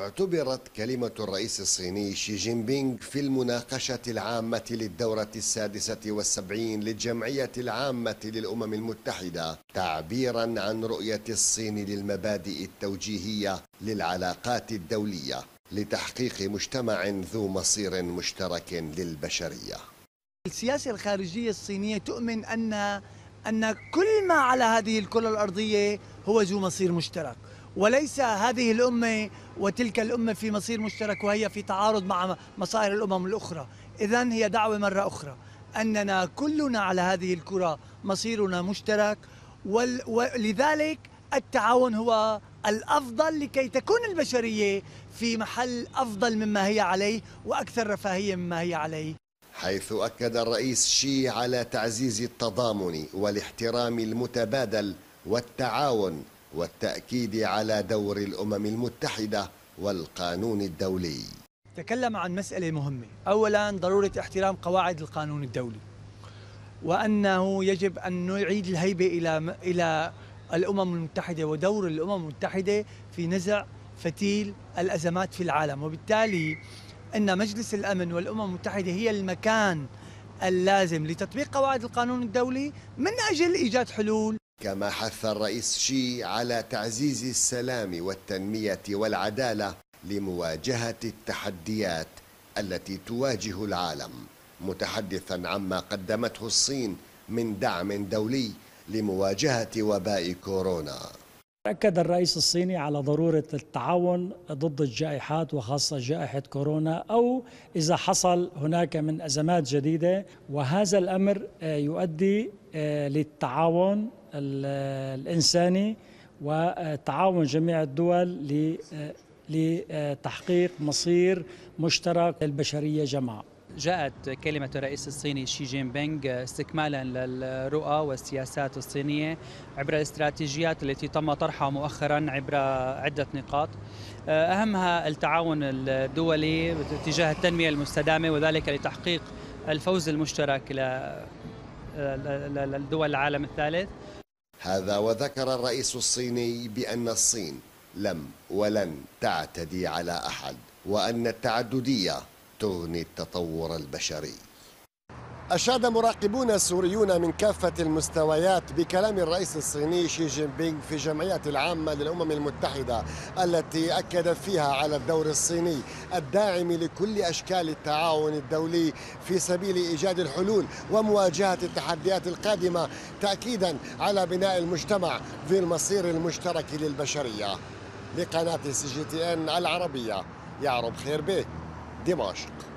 اعتبرت كلمة الرئيس الصيني شي جين بينغ في المناقشة العامة للدورة السادسة والسبعين للجمعية العامة للأمم المتحدة تعبيرا عن رؤية الصين للمبادئ التوجيهية للعلاقات الدولية لتحقيق مجتمع ذو مصير مشترك للبشرية. السياسة الخارجية الصينية تؤمن أن أن كل ما على هذه الكرة الأرضية هو ذو مصير مشترك. وليس هذه الأمة وتلك الأمة في مصير مشترك وهي في تعارض مع مصائر الأمم الأخرى إذا هي دعوة مرة أخرى أننا كلنا على هذه الكرة مصيرنا مشترك ولذلك التعاون هو الأفضل لكي تكون البشرية في محل أفضل مما هي عليه وأكثر رفاهية مما هي عليه. حيث أكد الرئيس شي على تعزيز التضامن والاحترام المتبادل والتعاون والتأكيد على دور الأمم المتحدة والقانون الدولي. تكلم عن مسألة مهمة. أولا ضرورة احترام قواعد القانون الدولي وأنه يجب أن نعيد الهيبة إلى إلى الأمم المتحدة ودور الأمم المتحدة في نزع فتيل الأزمات في العالم. وبالتالي أن مجلس الأمن والأمم المتحدة هي المكان اللازم لتطبيق قواعد القانون الدولي من أجل إيجاد حلول كما حث الرئيس شي على تعزيز السلام والتنمية والعدالة لمواجهة التحديات التي تواجه العالم متحدثا عما قدمته الصين من دعم دولي لمواجهة وباء كورونا. أكد الرئيس الصيني على ضرورة التعاون ضد الجائحات وخاصة جائحة كورونا أو إذا حصل هناك من أزمات جديدة وهذا الأمر يؤدي آه، للتعاون الإنساني وتعاون جميع الدول آه، لتحقيق مصير مشترك للبشرية جمعاء جاءت كلمة الرئيس الصيني شي جين بينغ استكمالا للرؤى والسياسات الصينية عبر الاستراتيجيات التي تم طرحها مؤخرا عبر عدة نقاط. أهمها التعاون الدولي تجاه التنمية المستدامة وذلك لتحقيق الفوز المشترك لدول العالم الثالث. هذا وذكر الرئيس الصيني بأن الصين لم ولن تعتدي على أحد وأن التعددية تغني التطور البشري. أشاد مراقبون سوريون من كافة المستويات بكلام الرئيس الصيني شي جين بينغ في جمعية العامة للأمم المتحدة التي أكد فيها على الدور الصيني الداعم لكل أشكال التعاون الدولي في سبيل إيجاد الحلول ومواجهة التحديات القادمة تأكيدا على بناء المجتمع في المصير المشترك للبشرية. لقناة CGTN العربية يعرب خير به. دمشق.